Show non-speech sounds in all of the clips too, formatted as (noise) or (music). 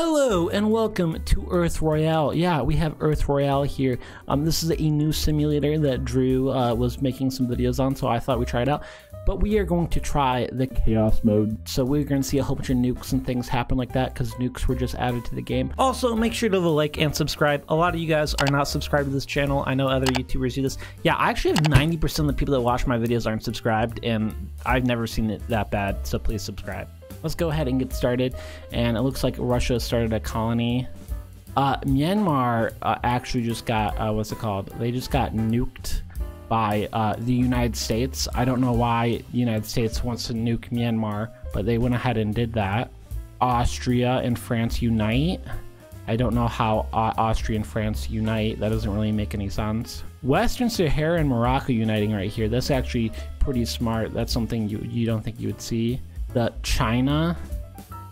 Hello and welcome to Earth Royale. Yeah, we have Earth Royale here. Um, this is a new simulator that Drew uh, was making some videos on, so I thought we'd try it out. But we are going to try the chaos mode. So we're going to see a whole bunch of nukes and things happen like that because nukes were just added to the game. Also, make sure to like and subscribe. A lot of you guys are not subscribed to this channel. I know other YouTubers do this. Yeah, I actually have 90% of the people that watch my videos aren't subscribed, and I've never seen it that bad, so please subscribe let's go ahead and get started. And it looks like Russia started a colony. Uh, Myanmar uh, actually just got, uh, what's it called? They just got nuked by uh, the United States. I don't know why the United States wants to nuke Myanmar, but they went ahead and did that. Austria and France unite. I don't know how uh, Austria and France unite. That doesn't really make any sense. Western Sahara and Morocco uniting right here. That's actually pretty smart. That's something you you don't think you would see the China.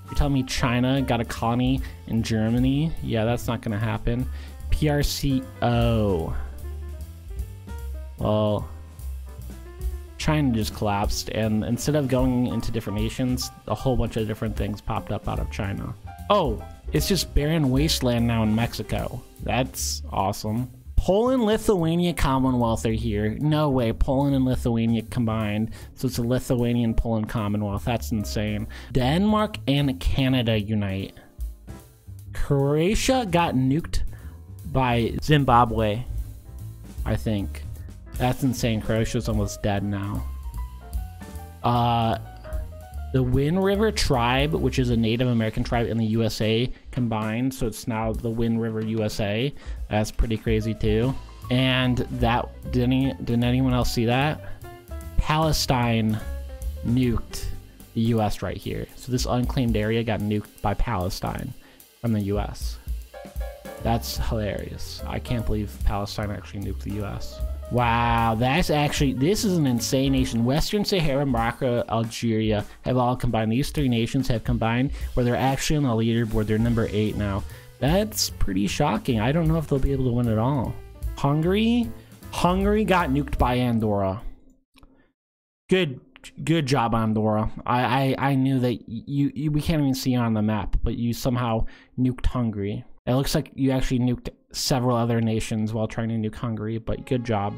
You're telling me China got a colony in Germany? Yeah, that's not gonna happen. PRCO. Well, China just collapsed, and instead of going into different nations, a whole bunch of different things popped up out of China. Oh, it's just barren wasteland now in Mexico. That's awesome. Poland, Lithuania, Commonwealth are here. No way, Poland and Lithuania combined. So it's a Lithuanian Poland Commonwealth. That's insane. Denmark and Canada unite. Croatia got nuked by Zimbabwe, I think. That's insane. Croatia's almost dead now. Uh, the Wind River tribe, which is a Native American tribe in the USA, combined. So it's now the Wind River USA. That's pretty crazy too. And that did any did anyone else see that? Palestine nuked the US right here. So this unclaimed area got nuked by Palestine from the US. That's hilarious. I can't believe Palestine actually nuked the US. Wow, that's actually, this is an insane nation. Western Sahara, Morocco, Algeria have all combined. These three nations have combined where they're actually on the leaderboard. They're number eight now. That's pretty shocking. I don't know if they'll be able to win at all. Hungary? Hungary got nuked by Andorra. Good good job Andorra. I, I, I knew that you, you we can't even see on the map, but you somehow nuked Hungary. It looks like you actually nuked several other nations while trying to nuke Hungary, but good job.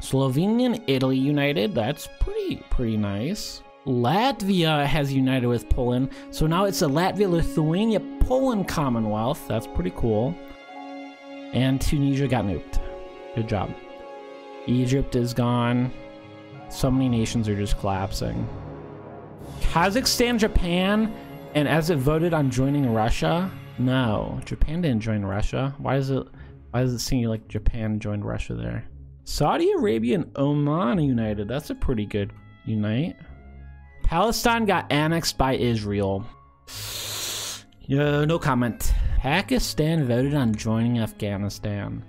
Slovenia and Italy united. That's pretty, pretty nice. Latvia has united with Poland. So now it's a Latvia, Lithuania, Poland Commonwealth. That's pretty cool. And Tunisia got nuked. Good job. Egypt is gone. So many nations are just collapsing. Kazakhstan, Japan, and as it voted on joining Russia, no, Japan didn't join Russia. Why is it? Why does it seem like Japan joined Russia there? Saudi Arabia and Oman united. That's a pretty good unite. Palestine got annexed by Israel. (sighs) Yeah, no comment. Pakistan voted on joining Afghanistan.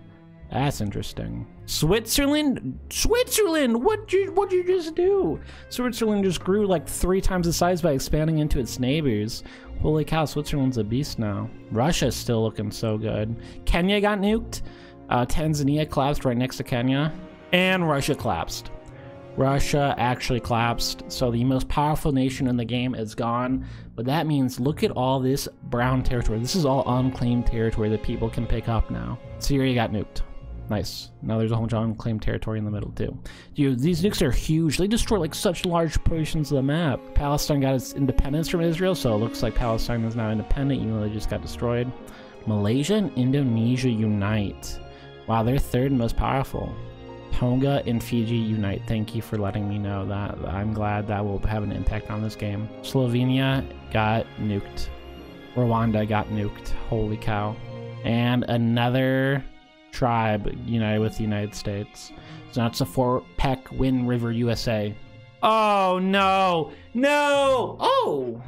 That's interesting. Switzerland? Switzerland! What'd you, what'd you just do? Switzerland just grew like three times the size by expanding into its neighbors. Holy cow, Switzerland's a beast now. Russia's still looking so good. Kenya got nuked. Uh, Tanzania collapsed right next to Kenya. And Russia collapsed. Russia actually collapsed, so the most powerful nation in the game is gone. But that means look at all this brown territory. This is all unclaimed territory that people can pick up now. Syria got nuked. Nice. Now there's a whole bunch of unclaimed territory in the middle too. Dude, these nukes are huge. They destroy like such large portions of the map. Palestine got its independence from Israel, so it looks like Palestine is now independent, even though they just got destroyed. Malaysia and Indonesia unite. Wow, they're third most powerful. Tonga and Fiji unite. Thank you for letting me know that. I'm glad that will have an impact on this game. Slovenia got nuked. Rwanda got nuked. Holy cow. And another tribe united with the United States. So it's a Fort Peck Wind River USA. Oh no! No! Oh!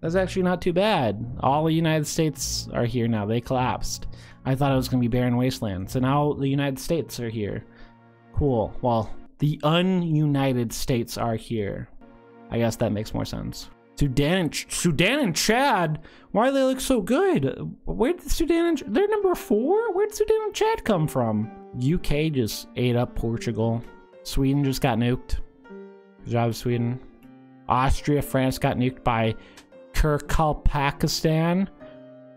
That's actually not too bad. All the United States are here now. They collapsed. I thought it was to be barren wasteland. So now the United States are here. Cool. Well, the ununited states are here. I guess that makes more sense. Sudan and Sudan and Chad. Why do they look so good? Where did Sudan and Ch they're number four? Where did Sudan and Chad come from? UK just ate up Portugal. Sweden just got nuked. Good job, Sweden. Austria, France got nuked by Pakistan.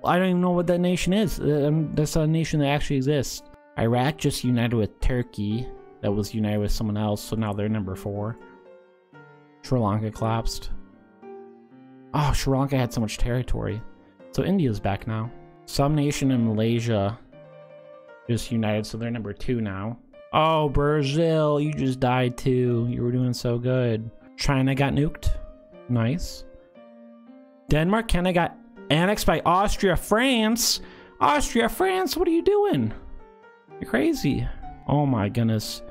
I don't even know what that nation is. Uh, um, that's a nation that actually exists. Iraq just united with Turkey. That was united with someone else, so now they're number four. Sri Lanka collapsed. Oh, Sri Lanka had so much territory. So India's back now. Some nation in Malaysia just united, so they're number two now. Oh, Brazil, you just died too. You were doing so good. China got nuked. Nice. Denmark Canada got annexed by Austria, France. Austria, France, what are you doing? You're crazy. Oh my goodness.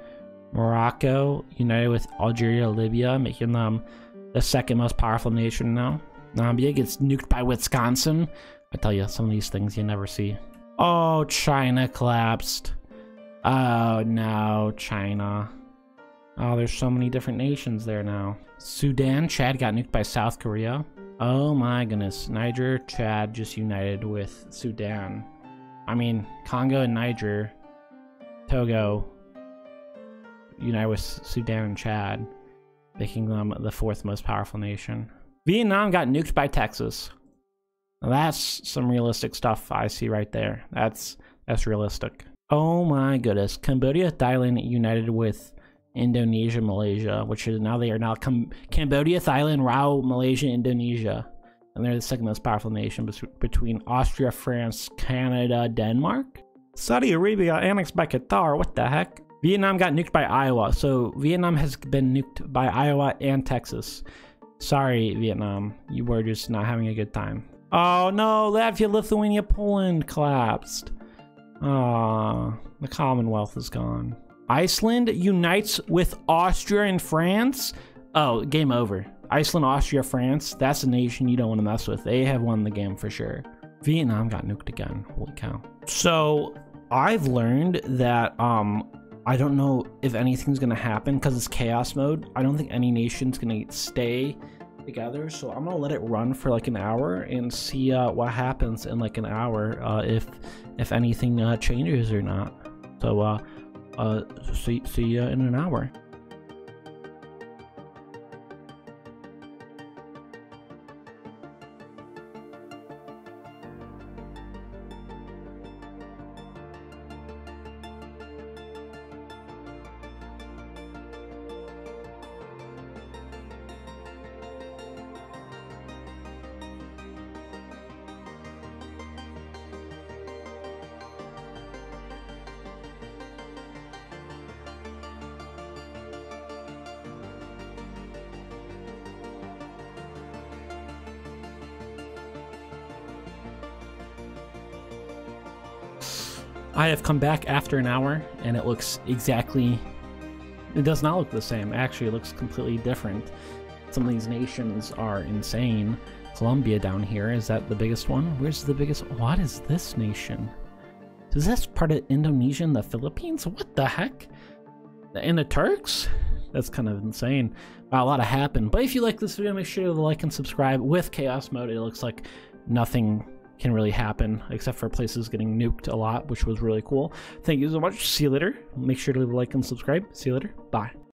Morocco united with Algeria, Libya, making them the second most powerful nation now. Nambia gets nuked by Wisconsin. I tell you, some of these things you never see. Oh, China collapsed. Oh no, China. Oh, there's so many different nations there now. Sudan, Chad got nuked by South Korea. Oh my goodness. Niger, Chad just united with Sudan. I mean, Congo and Niger, Togo, united with Sudan and Chad, making them the fourth most powerful nation. Vietnam got nuked by Texas. Now that's some realistic stuff I see right there. That's that's realistic. Oh my goodness. Cambodia, Thailand united with Indonesia, Malaysia, which is now they are now Cambodia, Thailand, Rao, Malaysia, Indonesia. And they're the second most powerful nation between Austria, France, Canada, Denmark. Saudi Arabia annexed by Qatar. What the heck? Vietnam got nuked by Iowa. So Vietnam has been nuked by Iowa and Texas. Sorry, Vietnam. You were just not having a good time. Oh no, Latvia, Lithuania, Poland collapsed. Ah, the Commonwealth is gone. Iceland unites with Austria and France. Oh, game over. Iceland, Austria, France. That's a nation you don't want to mess with. They have won the game for sure. Vietnam got nuked again. Holy cow. So I've learned that um I don't know if anything's gonna happen because it's chaos mode. I don't think any nation's gonna stay together. So I'm gonna let it run for like an hour and see uh, what happens in like an hour uh, if if anything uh, changes or not. So uh, uh, see see you in an hour. I have come back after an hour and it looks exactly it does not look the same. Actually, it looks completely different. Some of these nations are insane. Colombia down here, is that the biggest one? Where's the biggest? What is this nation? Is this part of Indonesia and the Philippines? What the heck? And the Turks? That's kind of insane. Wow, a lot of happened. But if you like this video, make sure to like and subscribe. With Chaos Mode, it looks like nothing can really happen, except for places getting nuked a lot, which was really cool. Thank you so much. See you later. Make sure to leave a like and subscribe. See you later. Bye.